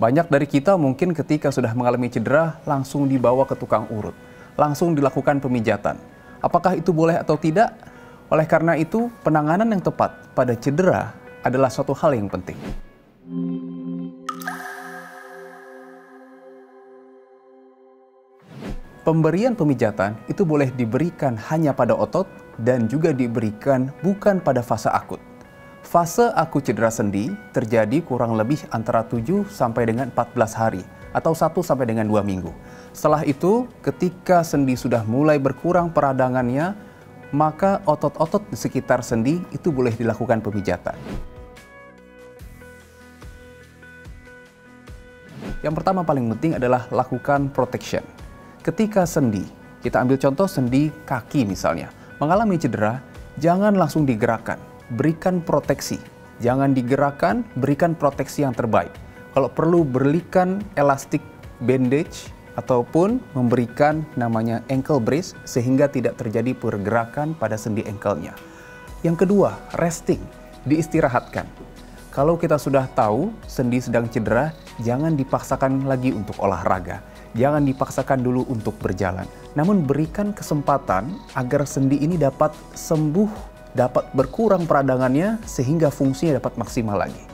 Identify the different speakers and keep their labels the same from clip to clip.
Speaker 1: Banyak dari kita mungkin ketika sudah mengalami cedera langsung dibawa ke tukang urut, langsung dilakukan pemijatan. Apakah itu boleh atau tidak? Oleh karena itu, penanganan yang tepat pada cedera adalah suatu hal yang penting. Pemberian pemijatan itu boleh diberikan hanya pada otot dan juga diberikan bukan pada fase akut. Fase akut cedera sendi terjadi kurang lebih antara 7 sampai dengan 14 hari atau 1 sampai dengan 2 minggu. Setelah itu, ketika sendi sudah mulai berkurang peradangannya, maka otot-otot di sekitar sendi itu boleh dilakukan pemijatan. Yang pertama paling penting adalah lakukan protection. Ketika sendi, kita ambil contoh sendi kaki misalnya, mengalami cedera, jangan langsung digerakkan, berikan proteksi. Jangan digerakkan, berikan proteksi yang terbaik. Kalau perlu berikan elastik bandage ataupun memberikan namanya ankle brace sehingga tidak terjadi pergerakan pada sendi ankle-nya. Yang kedua, resting, diistirahatkan. Kalau kita sudah tahu sendi sedang cedera, jangan dipaksakan lagi untuk olahraga jangan dipaksakan dulu untuk berjalan. Namun berikan kesempatan agar sendi ini dapat sembuh, dapat berkurang peradangannya sehingga fungsinya dapat maksimal lagi.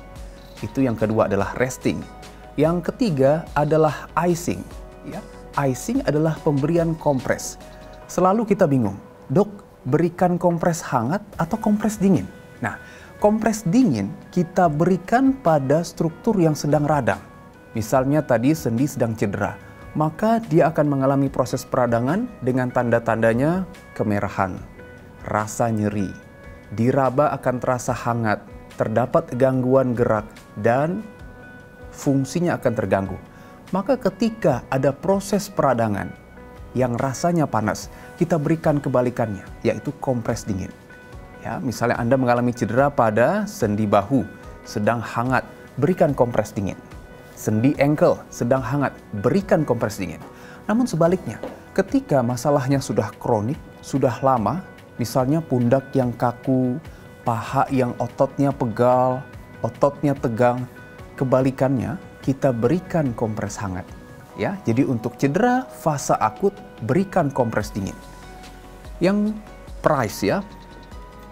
Speaker 1: Itu yang kedua adalah resting. Yang ketiga adalah icing. Ya, icing adalah pemberian kompres. Selalu kita bingung, dok berikan kompres hangat atau kompres dingin? Nah, kompres dingin kita berikan pada struktur yang sedang radang. Misalnya tadi sendi sedang cedera maka dia akan mengalami proses peradangan dengan tanda-tandanya kemerahan, rasa nyeri, diraba akan terasa hangat, terdapat gangguan gerak, dan fungsinya akan terganggu. Maka ketika ada proses peradangan yang rasanya panas, kita berikan kebalikannya, yaitu kompres dingin. Ya, misalnya Anda mengalami cedera pada sendi bahu, sedang hangat, berikan kompres dingin sendi ankle sedang hangat, berikan kompres dingin. Namun sebaliknya, ketika masalahnya sudah kronik, sudah lama, misalnya pundak yang kaku, paha yang ototnya pegal, ototnya tegang, kebalikannya kita berikan kompres hangat. Ya, jadi untuk cedera fase akut berikan kompres dingin. Yang price ya,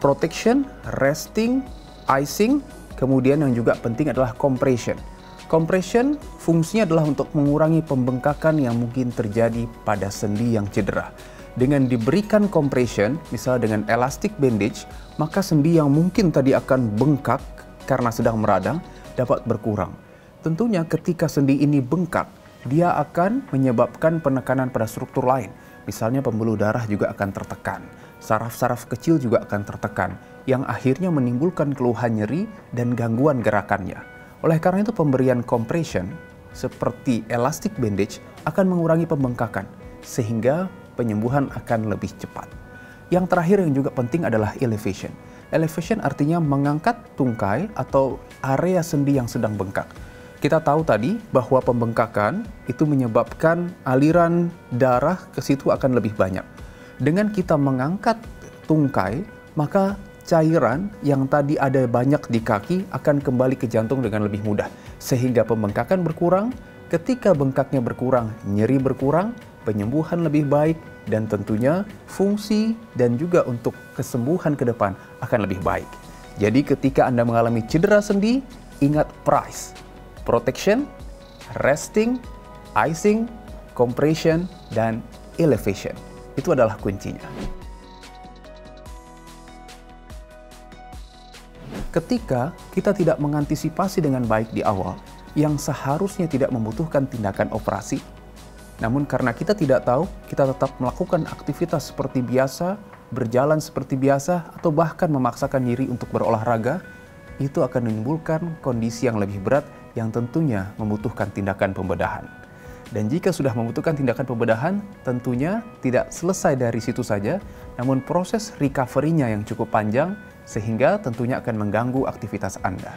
Speaker 1: protection, resting, icing, kemudian yang juga penting adalah compression Compression fungsinya adalah untuk mengurangi pembengkakan yang mungkin terjadi pada sendi yang cedera. Dengan diberikan compression, misalnya dengan elastic bandage, maka sendi yang mungkin tadi akan bengkak karena sedang meradang dapat berkurang. Tentunya ketika sendi ini bengkak, dia akan menyebabkan penekanan pada struktur lain. Misalnya pembuluh darah juga akan tertekan, saraf-saraf kecil juga akan tertekan, yang akhirnya menimbulkan keluhan nyeri dan gangguan gerakannya. Oleh karena itu pemberian compression seperti elastic bandage akan mengurangi pembengkakan sehingga penyembuhan akan lebih cepat. Yang terakhir yang juga penting adalah elevation. Elevation artinya mengangkat tungkai atau area sendi yang sedang bengkak. Kita tahu tadi bahwa pembengkakan itu menyebabkan aliran darah ke situ akan lebih banyak. Dengan kita mengangkat tungkai, maka cairan yang tadi ada banyak di kaki akan kembali ke jantung dengan lebih mudah. Sehingga pembengkakan berkurang, ketika bengkaknya berkurang, nyeri berkurang, penyembuhan lebih baik, dan tentunya fungsi dan juga untuk kesembuhan ke depan akan lebih baik. Jadi ketika Anda mengalami cedera sendi, ingat price, protection, resting, icing, compression, dan elevation. Itu adalah kuncinya. Ketika kita tidak mengantisipasi dengan baik di awal, yang seharusnya tidak membutuhkan tindakan operasi, namun karena kita tidak tahu, kita tetap melakukan aktivitas seperti biasa, berjalan seperti biasa, atau bahkan memaksakan diri untuk berolahraga, itu akan menimbulkan kondisi yang lebih berat yang tentunya membutuhkan tindakan pembedahan. Dan jika sudah membutuhkan tindakan pembedahan, tentunya tidak selesai dari situ saja, namun proses recovery-nya yang cukup panjang sehingga tentunya akan mengganggu aktivitas Anda.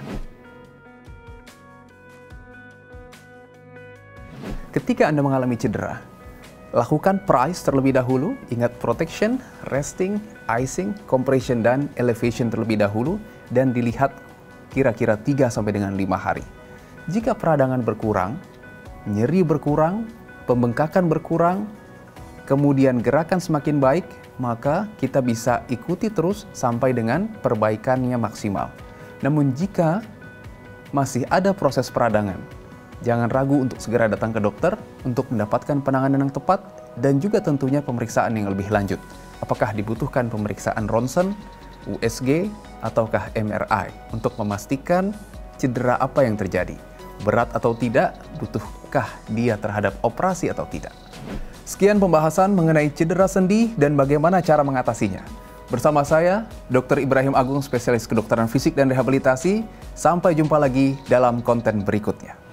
Speaker 1: Ketika Anda mengalami cedera, lakukan price terlebih dahulu, ingat protection, resting, icing, compression, dan elevation terlebih dahulu, dan dilihat kira-kira 3 sampai dengan 5 hari. Jika peradangan berkurang, nyeri berkurang, pembengkakan berkurang, kemudian gerakan semakin baik, maka kita bisa ikuti terus sampai dengan perbaikannya maksimal. Namun jika masih ada proses peradangan, jangan ragu untuk segera datang ke dokter untuk mendapatkan penanganan yang tepat dan juga tentunya pemeriksaan yang lebih lanjut. Apakah dibutuhkan pemeriksaan ronsen, USG, ataukah MRI untuk memastikan cedera apa yang terjadi? berat atau tidak, butuhkah dia terhadap operasi atau tidak. Sekian pembahasan mengenai cedera sendi dan bagaimana cara mengatasinya. Bersama saya, Dr. Ibrahim Agung, spesialis kedokteran fisik dan rehabilitasi. Sampai jumpa lagi dalam konten berikutnya.